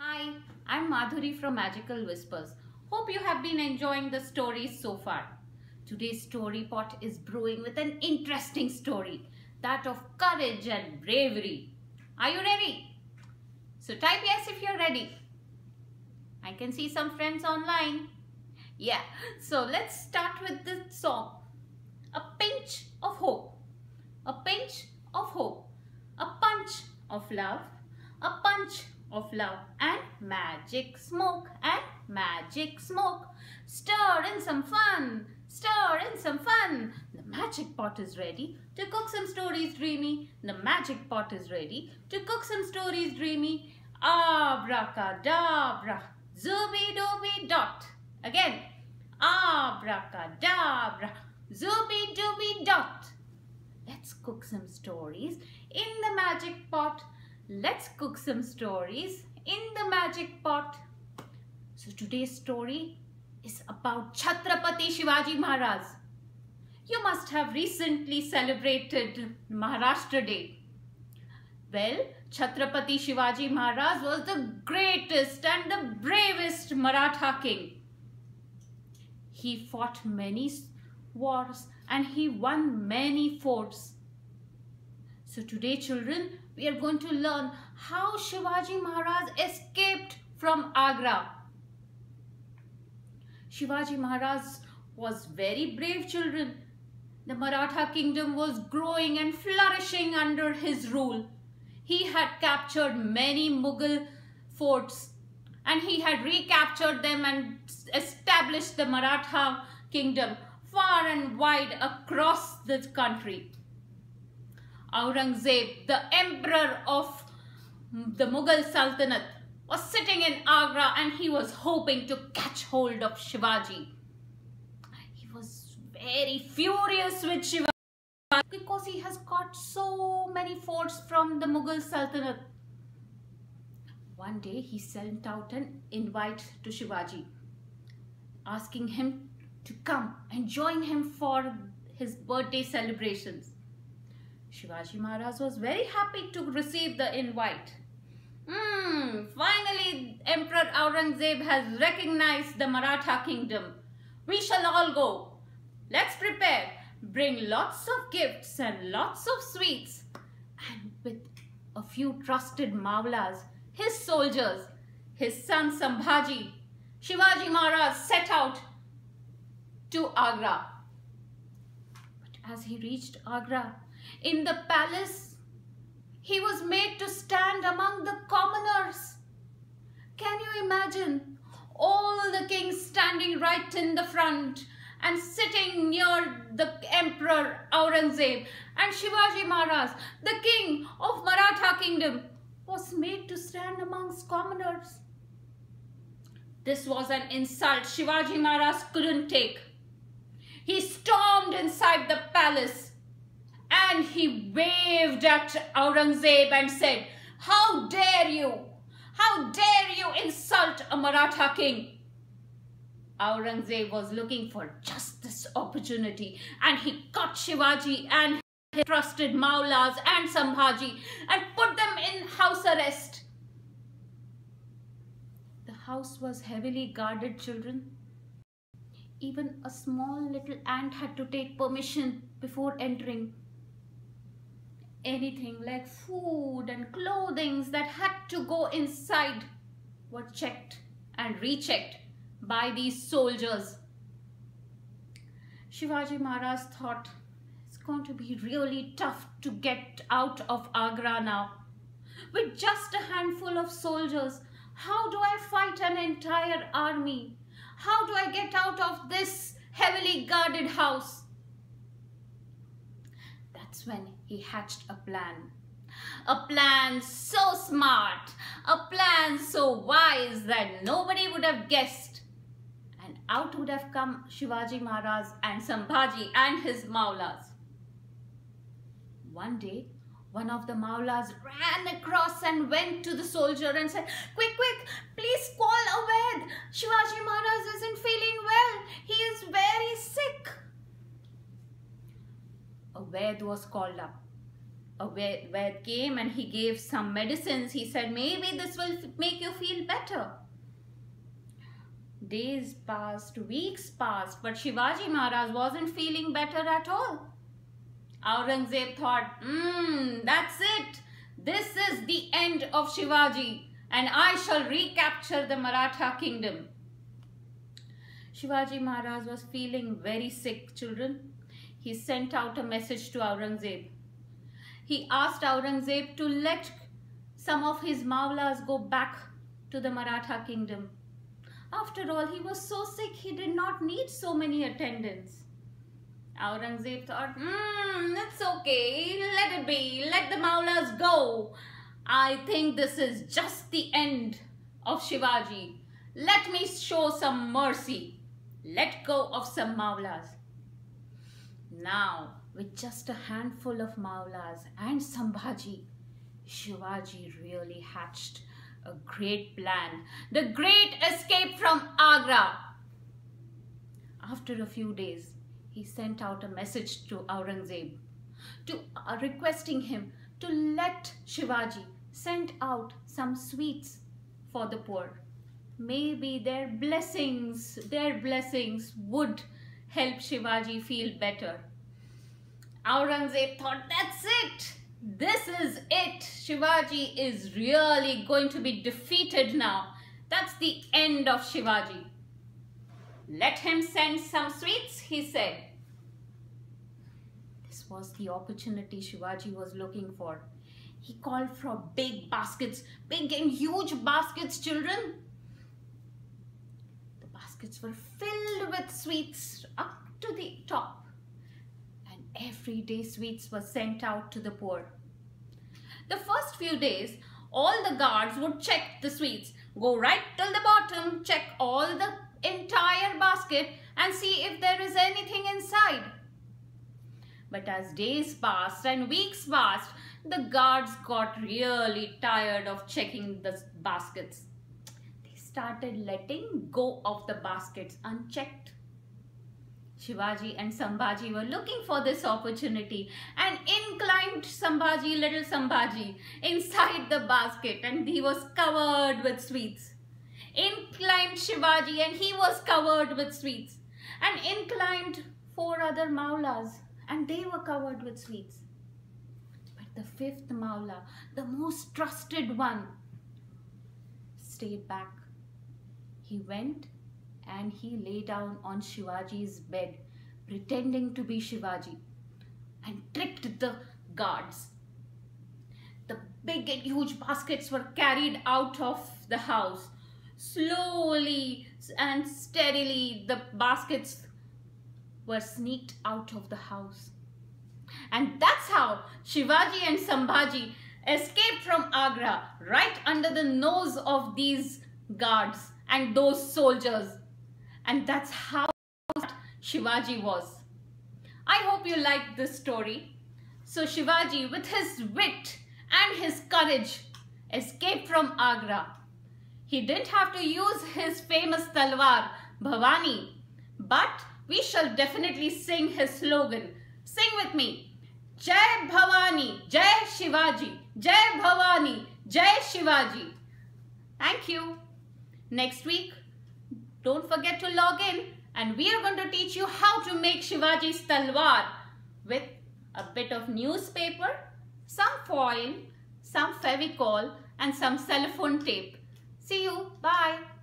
Hi, I'm Madhuri from Magical Whispers. Hope you have been enjoying the stories so far. Today's story pot is brewing with an interesting story, that of courage and bravery. Are you ready? So type yes if you're ready. I can see some friends online. Yeah, so let's start with the song. A pinch of hope. A pinch of hope. A punch of love. A punch of love and magic smoke and magic smoke. Stir in some fun, stir in some fun. The magic pot is ready to cook some stories dreamy. The magic pot is ready to cook some stories dreamy. Abracadabra, zooby dooby dot. Again, abracadabra, zooby dooby dot. Let's cook some stories in the magic pot. Let's cook some stories in the magic pot. So today's story is about Chhatrapati Shivaji Maharaj. You must have recently celebrated Maharashtra Day. Well, Chhatrapati Shivaji Maharaj was the greatest and the bravest Maratha king. He fought many wars and he won many forts. So today children, we are going to learn how Shivaji Maharaj escaped from Agra. Shivaji Maharaj was very brave children. The Maratha kingdom was growing and flourishing under his rule. He had captured many Mughal forts and he had recaptured them and established the Maratha kingdom far and wide across the country. Aurangzeb, the emperor of the Mughal Sultanate, was sitting in Agra and he was hoping to catch hold of Shivaji. He was very furious with Shivaji because he has got so many forts from the Mughal Sultanate. One day he sent out an invite to Shivaji asking him to come and join him for his birthday celebrations. Shivaji Maharaj was very happy to receive the invite. Hmm, finally Emperor Aurangzeb has recognized the Maratha kingdom. We shall all go. Let's prepare. Bring lots of gifts and lots of sweets. And with a few trusted Maulas, his soldiers, his son Sambhaji, Shivaji Maharaj set out to Agra. But as he reached Agra, in the palace, he was made to stand among the commoners. Can you imagine all the kings standing right in the front and sitting near the emperor Aurangzeb and Shivaji Maharaj, the king of Maratha kingdom, was made to stand amongst commoners. This was an insult Shivaji Maharaj couldn't take. He stormed inside the palace and he waved at Aurangzeb and said, How dare you? How dare you insult a Maratha king? Aurangzeb was looking for just this opportunity and he caught Shivaji and his trusted Maulas and Sambhaji and put them in house arrest. The house was heavily guarded children. Even a small little ant had to take permission before entering anything like food and clothing that had to go inside were checked and rechecked by these soldiers. Shivaji Maharaj thought it's going to be really tough to get out of Agra now. With just a handful of soldiers, how do I fight an entire army? How do I get out of this heavily guarded house? That's when he hatched a plan. A plan so smart, a plan so wise that nobody would have guessed. And out would have come Shivaji Maharaj and Sambhaji and his Maulas. One day, one of the Maulas ran across and went to the soldier and said, Quick, quick, please call Aved. Shivaji Maharaj isn't feeling well. He is very was called up. a vet came and he gave some medicines. He said, maybe this will make you feel better. Days passed, weeks passed, but Shivaji Maharaj wasn't feeling better at all. Aurangzeb thought, hmm, that's it. This is the end of Shivaji and I shall recapture the Maratha kingdom. Shivaji Maharaj was feeling very sick, children. He sent out a message to Aurangzeb. He asked Aurangzeb to let some of his Maulas go back to the Maratha kingdom. After all, he was so sick, he did not need so many attendants. Aurangzeb thought, hmm, it's okay, let it be, let the Maulas go. I think this is just the end of Shivaji. Let me show some mercy. Let go of some Maulas. Now, with just a handful of Maulas and Sambhaji, Shivaji really hatched a great plan. The great escape from Agra. After a few days, he sent out a message to Aurangzeb to uh, requesting him to let Shivaji send out some sweets for the poor. Maybe their blessings, their blessings would help Shivaji feel better. Aurangzeb thought, that's it. This is it. Shivaji is really going to be defeated now. That's the end of Shivaji. Let him send some sweets, he said. This was the opportunity Shivaji was looking for. He called for big baskets, big and huge baskets, children. The baskets were filled with sweets up to the top. And everyday sweets were sent out to the poor. The first few days, all the guards would check the sweets, go right till the bottom, check all the entire basket and see if there is anything inside. But as days passed and weeks passed, the guards got really tired of checking the baskets. They started letting go of the baskets unchecked. Shivaji and Sambhaji were looking for this opportunity and inclined Sambhaji, little Sambhaji, inside the basket and he was covered with sweets. Inclined Shivaji and he was covered with sweets. And inclined four other Maulas and they were covered with sweets But the fifth Maula, the most trusted one, stayed back. He went and he lay down on Shivaji's bed, pretending to be Shivaji, and tricked the guards. The big and huge baskets were carried out of the house. Slowly and steadily, the baskets were sneaked out of the house. And that's how Shivaji and Sambhaji escaped from Agra right under the nose of these guards and those soldiers. And that's how Shivaji was. I hope you liked this story. So Shivaji with his wit and his courage escaped from Agra. He didn't have to use his famous talwar Bhavani but we shall definitely sing his slogan. Sing with me. Jai Bhavani, Jai Shivaji, Jai Bhavani, Jai Shivaji. Thank you. Next week, don't forget to log in and we are going to teach you how to make shivaji's talwar with a bit of newspaper some foil some fevicol and some cellophane tape. See you. Bye